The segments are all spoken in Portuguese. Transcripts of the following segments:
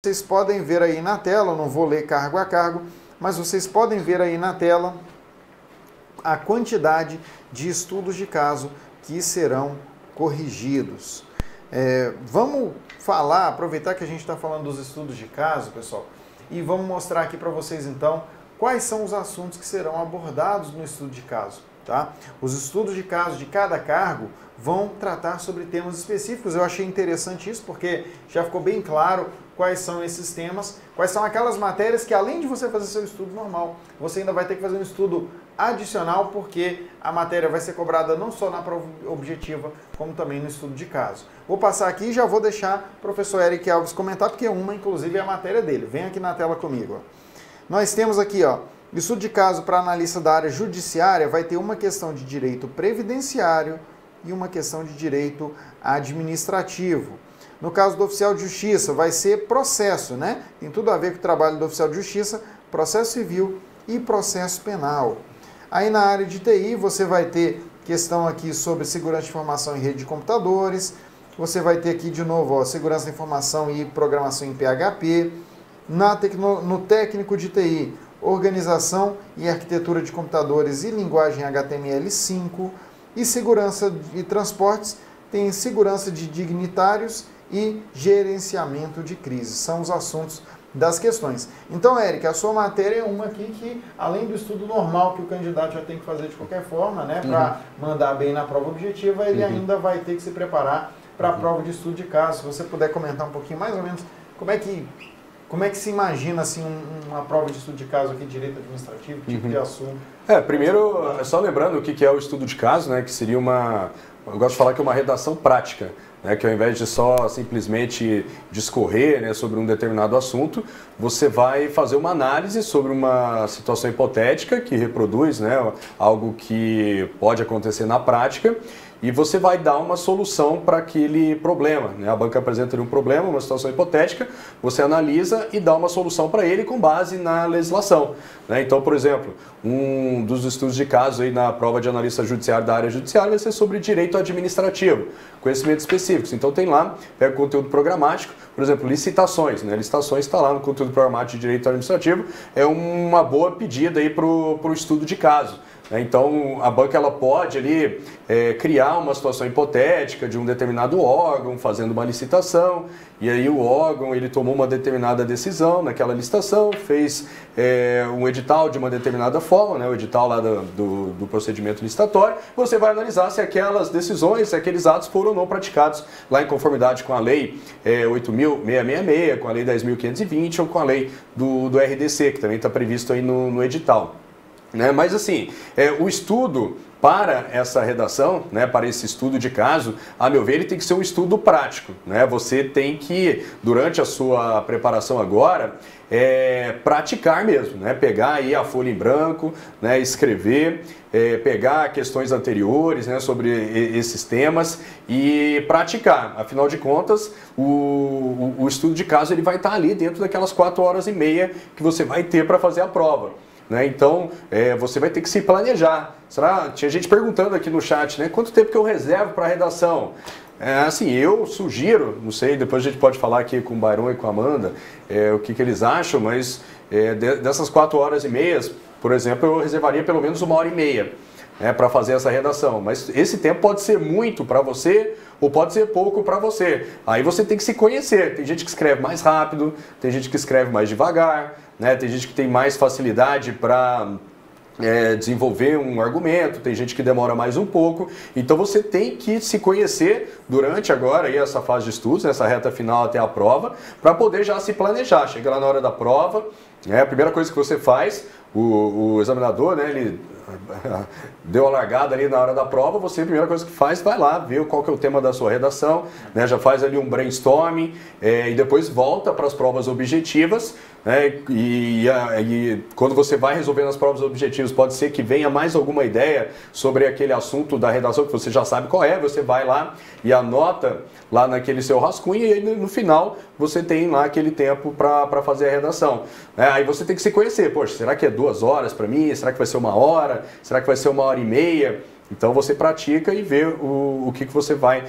vocês podem ver aí na tela, não vou ler cargo a cargo, mas vocês podem ver aí na tela a quantidade de estudos de caso que serão corrigidos. É, vamos falar, aproveitar que a gente está falando dos estudos de caso, pessoal, e vamos mostrar aqui para vocês então quais são os assuntos que serão abordados no estudo de caso. Tá? Os estudos de caso de cada cargo vão tratar sobre temas específicos. Eu achei interessante isso porque já ficou bem claro quais são esses temas, quais são aquelas matérias que além de você fazer seu estudo normal, você ainda vai ter que fazer um estudo adicional porque a matéria vai ser cobrada não só na prova objetiva, como também no estudo de caso. Vou passar aqui e já vou deixar o professor Eric Alves comentar, porque uma, inclusive, é a matéria dele. Vem aqui na tela comigo. Nós temos aqui, ó, estudo de caso para analista da área judiciária vai ter uma questão de direito previdenciário e uma questão de direito administrativo. No caso do oficial de justiça, vai ser processo, né? Tem tudo a ver com o trabalho do oficial de justiça, processo civil e processo penal. Aí na área de TI, você vai ter questão aqui sobre segurança de informação em rede de computadores. Você vai ter aqui de novo ó, segurança da informação e programação em PHP. Na tecno, no técnico de TI, organização e arquitetura de computadores e linguagem HTML5, e segurança de transportes, tem segurança de dignitários e gerenciamento de crise. São os assuntos das questões. Então, Érica, a sua matéria é uma aqui que, além do estudo normal que o candidato já tem que fazer de qualquer forma, né, para uhum. mandar bem na prova objetiva, ele uhum. ainda vai ter que se preparar para a uhum. prova de estudo de caso. Se você puder comentar um pouquinho mais ou menos como é que como é que se imagina assim uma prova de estudo de caso aqui, direito administrativo, que tipo uhum. de assunto? É, primeiro, só lembrando o que é o estudo de caso, né, que seria uma, eu gosto de falar que é uma redação prática, né, que ao invés de só simplesmente discorrer né, sobre um determinado assunto, você vai fazer uma análise sobre uma situação hipotética que reproduz né, algo que pode acontecer na prática e você vai dar uma solução para aquele problema. Né? A banca apresenta um problema, uma situação hipotética, você analisa e dá uma solução para ele com base na legislação. Né? Então, por exemplo, um dos estudos de caso aí na prova de analista judiciário da área judiciária vai ser sobre direito administrativo, conhecimentos específicos. Então tem lá, pega o conteúdo programático, por exemplo, licitações. Né? Licitações está lá no conteúdo programático de direito administrativo, é uma boa pedida aí para o estudo de caso. Né? Então, a banca ela pode ali é, criar uma situação hipotética de um determinado órgão fazendo uma licitação e aí o órgão ele tomou uma determinada decisão naquela licitação, fez é, um edital de uma determinada forma, né, o edital lá do, do, do, procedimento licitatório. Você vai analisar se aquelas decisões, se aqueles atos foram ou não praticados lá em conformidade com a lei é, 8.666, com a lei 10.520 ou com a lei do, do RDC, que também está previsto aí no, no edital. Né? Mas assim, é, o estudo para essa redação, né, para esse estudo de caso, a meu ver, ele tem que ser um estudo prático. Né? Você tem que, durante a sua preparação agora, é, praticar mesmo, né? pegar aí a folha em branco, né? escrever, é, pegar questões anteriores né? sobre esses temas e praticar. Afinal de contas, o, o, o estudo de caso ele vai estar ali dentro daquelas quatro horas e meia que você vai ter para fazer a prova. Né? Então, é, você vai ter que se planejar. Será? Tinha gente perguntando aqui no chat, né? Quanto tempo que eu reservo para a redação? É, assim, eu sugiro, não sei, depois a gente pode falar aqui com o Bairão e com a Amanda é, o que, que eles acham, mas é, dessas quatro horas e meias, por exemplo, eu reservaria pelo menos uma hora e meia né, para fazer essa redação. Mas esse tempo pode ser muito para você ou pode ser pouco para você. Aí você tem que se conhecer. Tem gente que escreve mais rápido, tem gente que escreve mais devagar, né? Tem gente que tem mais facilidade para é, desenvolver um argumento, tem gente que demora mais um pouco. Então você tem que se conhecer durante agora aí essa fase de estudos, essa reta final até a prova, para poder já se planejar. Chega lá na hora da prova, é a primeira coisa que você faz, o, o examinador, né, ele deu a largada ali na hora da prova, você a primeira coisa que faz, vai lá, vê qual que é o tema da sua redação, né, já faz ali um brainstorming é, e depois volta para as provas objetivas né, e, e, quando você vai resolvendo as provas objetivas, pode ser que venha mais alguma ideia sobre aquele assunto da redação que você já sabe qual é, você vai lá e anota lá naquele seu rascunho e aí, no final você tem lá aquele tempo para fazer a redação. É, aí você tem que se conhecer, poxa, será que é duas horas para mim? Será que vai ser uma hora? Será que vai ser uma hora e meia? Então você pratica e vê o, o que, que você vai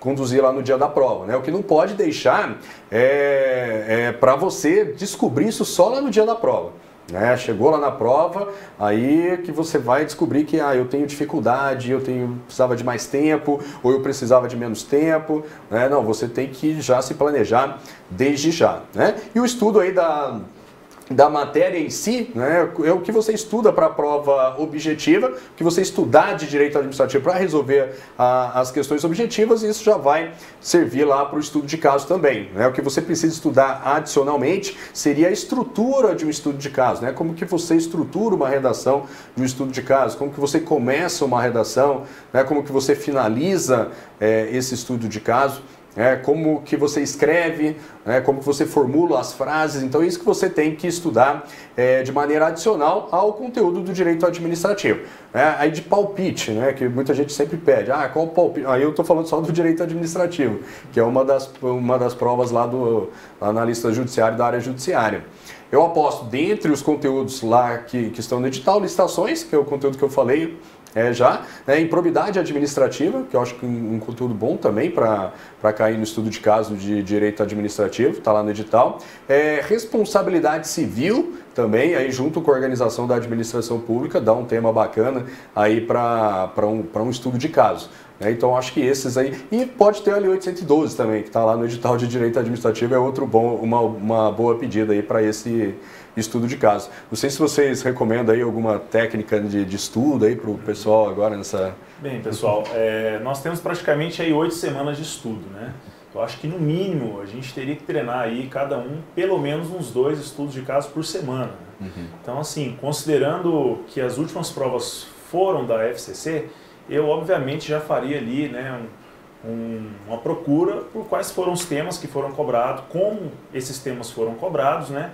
conduzir lá no dia da prova. Né? O que não pode deixar é, é para você descobrir isso só lá no dia da prova. Né? Chegou lá na prova, aí que você vai descobrir que ah, eu tenho dificuldade, eu tenho precisava de mais tempo, ou eu precisava de menos tempo. Né? Não, você tem que já se planejar desde já. Né? E o estudo aí da da matéria em si, né, é o que você estuda para a prova objetiva, o que você estudar de direito administrativo para resolver a, as questões objetivas, e isso já vai servir lá para o estudo de caso também. Né? O que você precisa estudar adicionalmente seria a estrutura de um estudo de caso, né? como que você estrutura uma redação de um estudo de caso, como que você começa uma redação, né? como que você finaliza é, esse estudo de caso é, como que você escreve, é, como que você formula as frases. Então, é isso que você tem que estudar é, de maneira adicional ao conteúdo do direito administrativo. É, aí de palpite, né, que muita gente sempre pede. Ah, qual palpite? Aí eu estou falando só do direito administrativo, que é uma das, uma das provas lá, do, lá na lista judiciária da área judiciária. Eu aposto, dentre os conteúdos lá que, que estão no edital, licitações, que é o conteúdo que eu falei, é, já. Né, improbidade administrativa, que eu acho que um, um conteúdo bom também para cair no estudo de caso de direito administrativo, está lá no edital. É, responsabilidade civil também, aí junto com a organização da administração pública, dá um tema bacana aí para um, um estudo de caso. Né? Então acho que esses aí. E pode ter a Lei 812 também, que está lá no edital de direito administrativo, é outro bom, uma, uma boa pedida aí para esse estudo de caso. Não sei se vocês recomendam aí alguma técnica de, de estudo aí para o pessoal agora nessa. Bem, pessoal, é, nós temos praticamente aí oito semanas de estudo, né? Eu acho que no mínimo a gente teria que treinar aí cada um pelo menos uns dois estudos de caso por semana. Uhum. Então, assim, considerando que as últimas provas foram da FCC, eu obviamente já faria ali, né, um, um, uma procura por quais foram os temas que foram cobrados, como esses temas foram cobrados, né?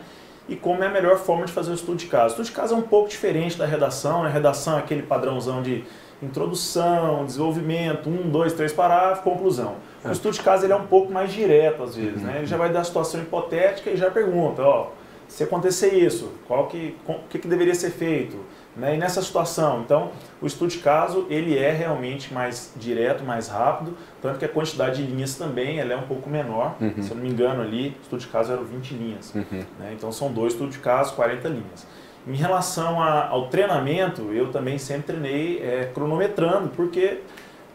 e como é a melhor forma de fazer o estudo de caso. O estudo de caso é um pouco diferente da redação, né? a redação é aquele padrãozão de introdução, desenvolvimento, um, dois, três parágrafos, conclusão. O é. estudo de caso ele é um pouco mais direto às vezes, né? ele já vai dar a situação hipotética e já pergunta, ó, se acontecer isso, qual que, o que, que deveria ser feito? Né? E nessa situação, então, o estudo de caso ele é realmente mais direto, mais rápido, tanto que a quantidade de linhas também ela é um pouco menor. Uhum. Se eu não me engano ali, o estudo de caso eram 20 linhas. Uhum. Né? Então são dois estudos de caso, 40 linhas. Em relação a, ao treinamento, eu também sempre treinei é, cronometrando, porque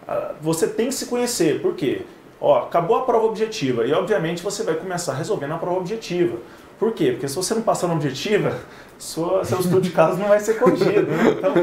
ah, você tem que se conhecer. Por quê? Ó, acabou a prova objetiva e obviamente você vai começar resolvendo a prova objetiva. Por quê? Porque se você não passar na objetiva, sua, seu estudo de caso não vai ser corrigido. Né? Então,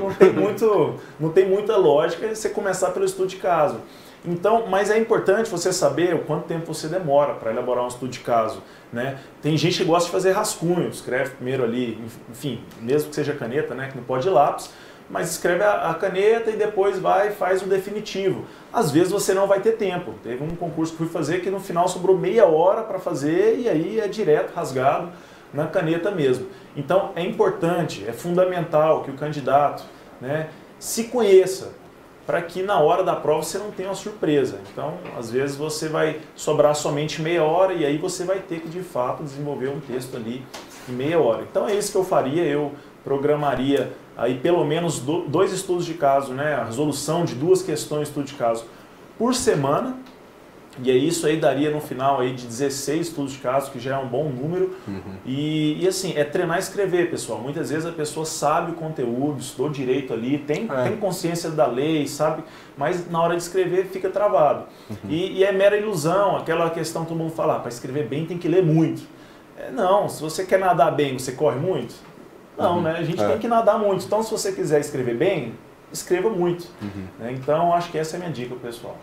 não tem, muito, não tem muita lógica você começar pelo estudo de caso. Então, mas é importante você saber o quanto tempo você demora para elaborar um estudo de caso. Né? Tem gente que gosta de fazer rascunho, escreve primeiro ali, enfim, mesmo que seja caneta, né, que não pode lápis, mas escreve a, a, caneta e depois vai e faz o definitivo. Às vezes você não vai ter tempo. Teve um concurso que fui fazer que no final sobrou meia hora para fazer e aí é direto rasgado na caneta mesmo. Então é importante, é fundamental que o candidato né, se conheça para que na hora da prova você não tenha uma surpresa. Então, às vezes você vai sobrar somente meia hora e aí você vai ter que de fato desenvolver um texto ali em meia hora. Então é isso que eu faria, eu programaria aí pelo menos dois estudos de caso, né, a resolução de duas questões de estudo de caso por semana, e aí isso aí daria no final aí de 16 estudos de caso, que já é um bom número. Uhum. E, e, assim, é treinar e escrever, pessoal. Muitas vezes a pessoa sabe o conteúdo, estudou direito ali, tem, é. tem consciência da lei, sabe, mas na hora de escrever fica travado. Uhum. E, e, é mera ilusão, aquela questão que todo mundo fala, ah, para escrever bem tem que ler muito. É, não, se você quer nadar bem, você corre muito? Não, uhum. né? A gente é. tem que nadar muito. Então, se você quiser escrever bem, escreva muito. Uhum. Né? Então, acho que essa é a minha dica, pessoal.